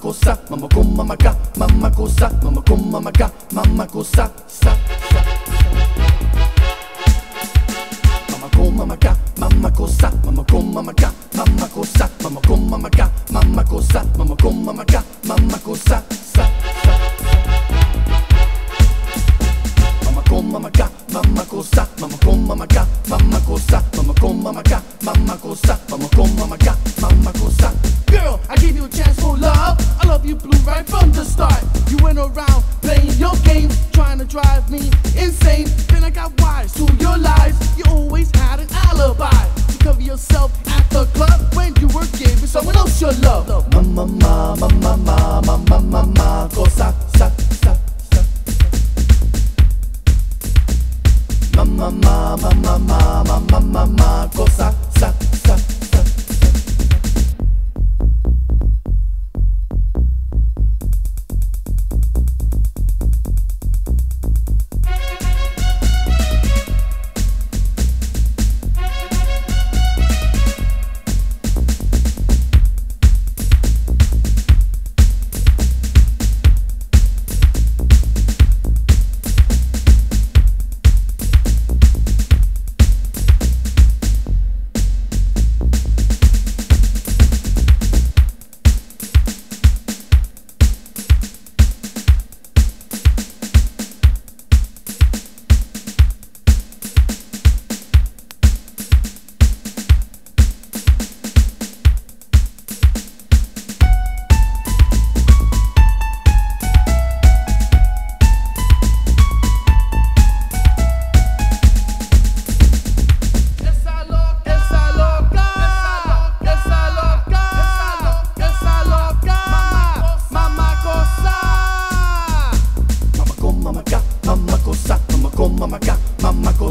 cosa, mamma con mamma ca, mamma cosa, mamma con mamma ca, mamma cosa, sa, sa, sa. Mamma con mamma ca, mamma cosa, mamma con mamma ca, mamma cosa, mamma con mamma ca, mamma cosa, mamma con mamma ca, mamma cosa, sa, sa. Mamma con mamma ca, mamma cosa, mamma con mamma ca, mamma cosa, mamma con mamma ca, mamma cosa, mamma con mamma ca, mamma cosa. Drive me insane. Then I got wise to your lies. You always had an alibi to cover yourself at the club when you were giving someone else your love. Mama mama mama mama mama ko sa, sa, sa, sa. Mama mama mama mama mama ko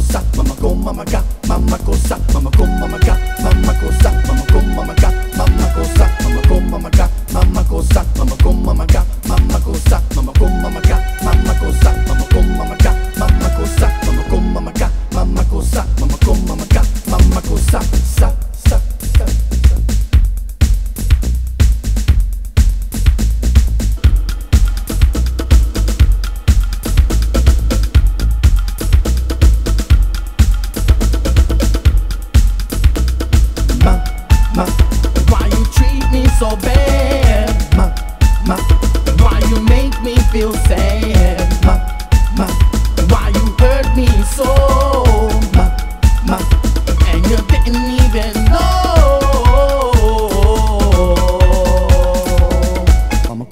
cosa, mamma con mamma ga, mamma cosa, mamma con mamma ga, mamma cosa, mamma con mamma ga.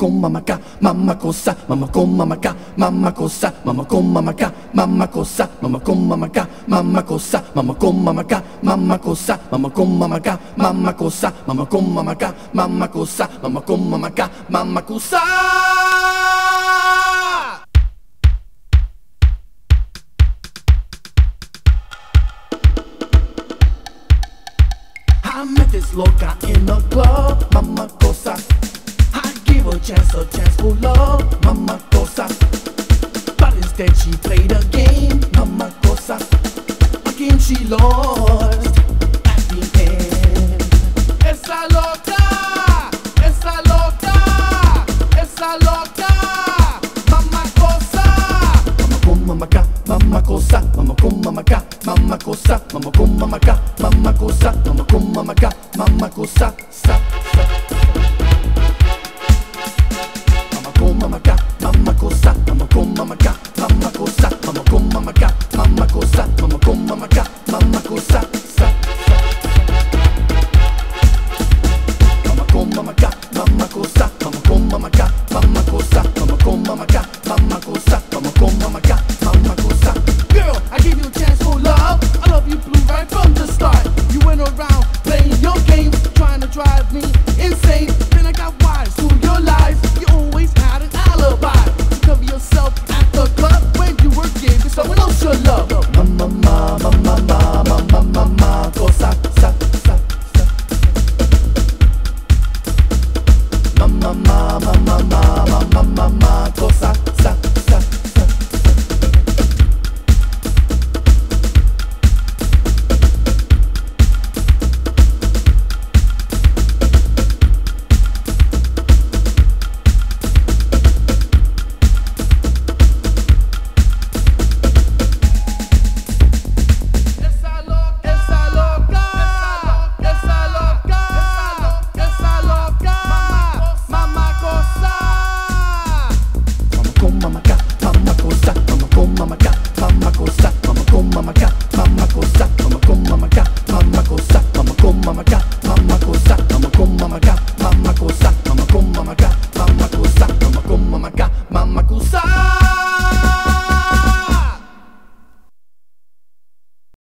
con mamá ca, mamá cosa, mamá con mamá ca, mamá cosa, mamá con mamá ca, mamá cosa, mamá con mamá ca, mamá cosa, mamá con mamá ca, mamá cosa, mamá con mamá ca, mamá cosa, mamá con mamá ca, mamá cosa, mamá con mamá ca, mamá cosa. I met this loca in the club, mama cosa give her chance, a chance for love. mama cosa, But instead she played a game, mama cosa, a game she lost at the end. Esa loca, esa loca, esa loca, Your love.